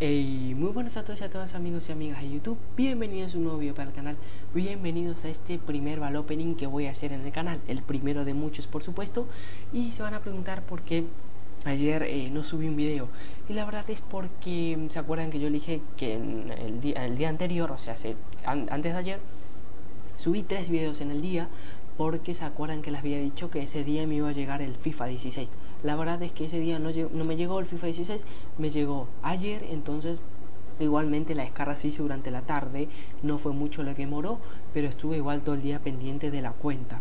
Hey, muy buenas a todos y a todas amigos y amigas de YouTube, bienvenidos a un nuevo video para el canal, bienvenidos a este primer ball opening que voy a hacer en el canal, el primero de muchos por supuesto, y se van a preguntar por qué ayer eh, no subí un video, y la verdad es porque, mm, ¿se acuerdan que yo dije que el día, el día anterior, o sea, antes de ayer, subí tres videos en el día, porque se acuerdan que les había dicho que ese día me iba a llegar el FIFA 16. La verdad es que ese día no, no me llegó el FIFA 16, me llegó ayer, entonces Igualmente la descarga se hizo durante la tarde, no fue mucho lo que moró, pero estuve igual todo el día pendiente de la cuenta.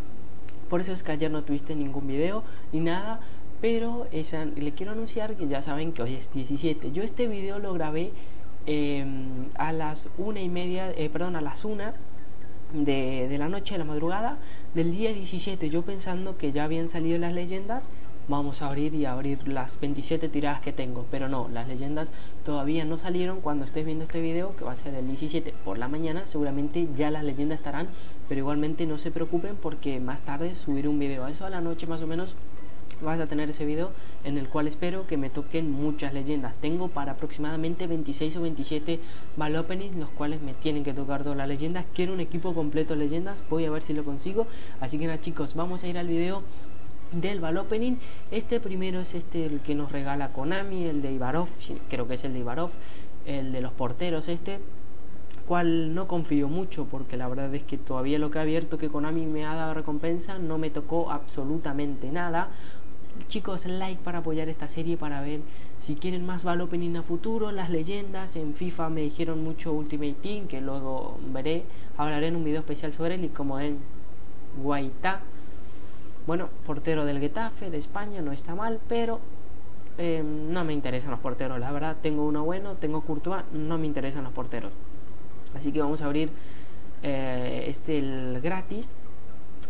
Por eso es que ayer no tuviste ningún video ni nada, pero esa, le quiero anunciar que ya saben que hoy es 17. Yo este video lo grabé em, a las una y media, eh, perdón, a las una de, de la noche, de la madrugada del día 17. Yo pensando que ya habían salido las leyendas vamos a abrir y abrir las 27 tiradas que tengo. Pero no, las leyendas todavía no salieron. Cuando estés viendo este video, que va a ser el 17 por la mañana, seguramente ya las leyendas estarán. Pero igualmente no se preocupen porque más tarde subiré un video. A eso a la noche más o menos vas a tener ese video en el cual espero que me toquen muchas leyendas. Tengo para aproximadamente 26 o 27 ball openings, los cuales me tienen que tocar todas las leyendas. Quiero un equipo completo de leyendas, voy a ver si lo consigo. Así que nada chicos, vamos a ir al video del Val Opening. Este primero es este el que nos regala Konami, el de Ibarov, creo que es el de Ibarov, el de los porteros este, cual no confío mucho porque la verdad es que todavía lo que ha abierto que Konami me ha dado recompensa no me tocó absolutamente nada. Chicos, like para apoyar esta serie para ver si quieren más Val Opening a futuro, las leyendas. En FIFA me dijeron mucho Ultimate Team, que luego veré, hablaré en un video especial sobre él y como en Guaita bueno, portero del Getafe, de España, no está mal, pero eh, no me interesan los porteros, la verdad. Tengo uno bueno, tengo Courtois, no me interesan los porteros. Así que vamos a abrir eh, este el gratis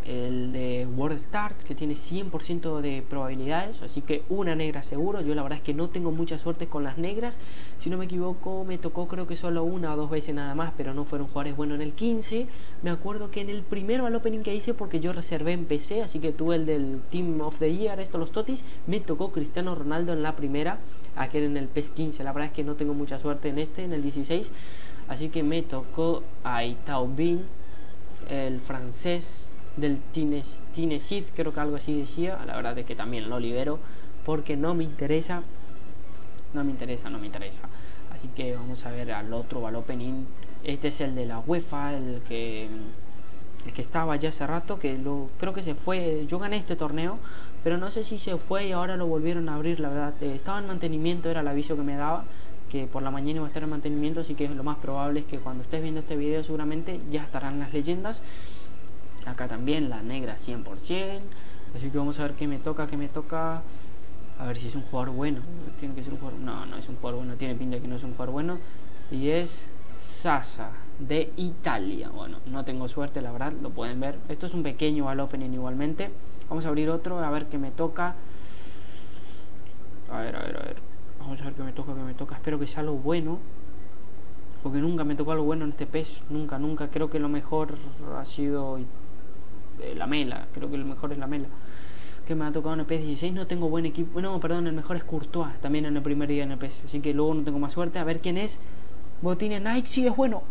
el de World Start que tiene 100% de probabilidades, así que una negra seguro. Yo la verdad es que no tengo mucha suerte con las negras. Si no me equivoco, me tocó creo que solo una o dos veces nada más, pero no fueron jugadores buenos en el 15. Me acuerdo que en el primero al opening que hice, porque yo reservé en PC, así que tuve el del Team of the Year, esto los totis, me tocó Cristiano Ronaldo en la primera, aquel en el PES 15. La verdad es que no tengo mucha suerte en este, en el 16. Así que me tocó a Itaubin, el francés del Tinesid, creo que algo así decía. La verdad es que también lo libero porque no me interesa. No me interesa, no me interesa. Así que vamos a ver al otro Balopenin. Este es el de la UEFA, el que el que estaba ya hace rato, que lo creo que se fue. Yo gané este torneo, pero no sé si se fue y ahora lo volvieron a abrir, la verdad. Eh, estaba en mantenimiento, era el aviso que me daba que por la mañana iba a estar en mantenimiento, así que lo más probable es que cuando estés viendo este video seguramente ya estarán las leyendas. Acá también la negra 100%. Así que vamos a ver qué me toca, qué me toca. A ver si es un jugador bueno. Tiene que ser un jugador. No, no es un jugador bueno. Tiene pinta que no es un jugador bueno. Y es Sasa de Italia. Bueno, no tengo suerte, la verdad. Lo pueden ver. Esto es un pequeño al opening igualmente. Vamos a abrir otro. A ver qué me toca. A ver, a ver, a ver. Vamos a ver qué me toca, qué me toca. Espero que sea algo bueno. Porque nunca me tocó algo bueno en este pez. Nunca, nunca. Creo que lo mejor ha sido la Mela, creo que el mejor es la Mela. Que me ha tocado en el PS16, no tengo buen equipo. No, perdón, el mejor es Courtois, también en el primer día en el PS. Así que luego no tengo más suerte. A ver quién es. Botines Nike, sí, es bueno.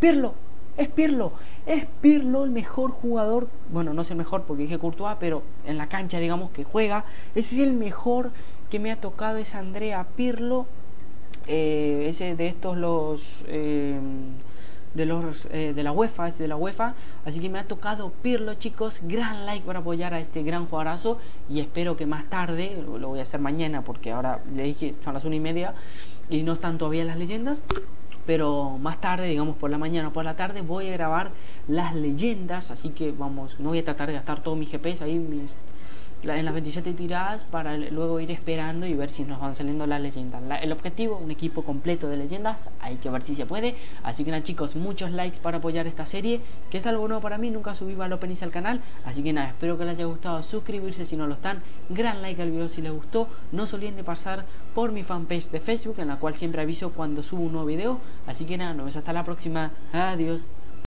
Pirlo, es Pirlo. Es Pirlo el mejor jugador. Bueno, no es el mejor porque dije Courtois, pero en la cancha, digamos, que juega. Ese es el mejor que me ha tocado, es Andrea Pirlo. Eh, ese de estos los. Eh, de, los, eh, de la UEFA, es de la UEFA. Así que me ha tocado Pirlo, chicos. Gran like para apoyar a este gran jugadorazo. Y espero que más tarde, lo voy a hacer mañana porque ahora le dije son las una y media y no están todavía las leyendas. Pero más tarde, digamos por la mañana o por la tarde, voy a grabar las leyendas. Así que vamos, no voy a tratar de gastar todo mi GPS ahí, mis en las 27 tiradas para luego ir esperando y ver si nos van saliendo las leyendas. el objetivo, un equipo completo de leyendas, hay que ver si se puede. Así que nada chicos, muchos likes para apoyar esta serie, que es algo nuevo para mí, nunca subí Valopenice al canal. Así que nada, espero que les haya gustado, suscribirse si no lo están, gran like al video si les gustó. No se olviden de pasar por mi fanpage de Facebook, en la cual siempre aviso cuando subo un nuevo video. Así que nada, nos vemos hasta la próxima. Adiós.